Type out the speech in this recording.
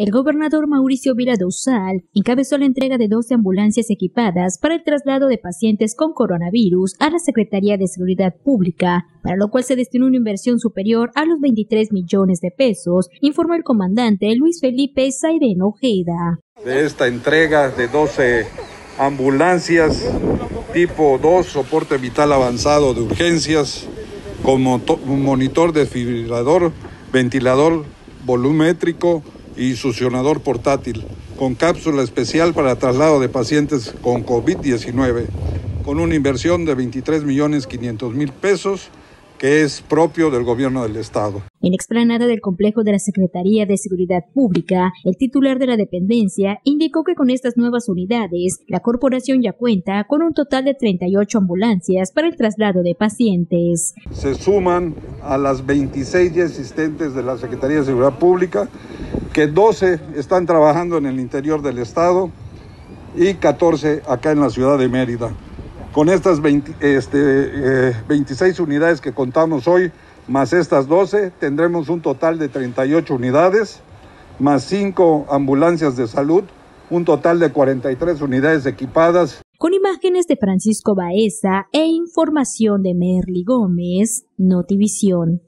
El gobernador Mauricio Vila encabezó la entrega de 12 ambulancias equipadas para el traslado de pacientes con coronavirus a la Secretaría de Seguridad Pública, para lo cual se destinó una inversión superior a los 23 millones de pesos, informó el comandante Luis Felipe Saiden Ojeda. De esta entrega de 12 ambulancias tipo 2, soporte vital avanzado de urgencias, con monitor desfibrilador, ventilador volumétrico, y succionador portátil, con cápsula especial para traslado de pacientes con COVID-19, con una inversión de 23 millones 500 mil pesos que es propio del gobierno del estado. En explanada del complejo de la Secretaría de Seguridad Pública, el titular de la dependencia indicó que con estas nuevas unidades, la corporación ya cuenta con un total de 38 ambulancias para el traslado de pacientes. Se suman a las 26 ya existentes de la Secretaría de Seguridad Pública que 12 están trabajando en el interior del estado y 14 acá en la ciudad de Mérida. Con estas 26 este, eh, unidades que contamos hoy, más estas 12, tendremos un total de 38 unidades, más 5 ambulancias de salud, un total de 43 unidades equipadas. Con imágenes de Francisco Baeza e información de Merly Gómez, Notivisión.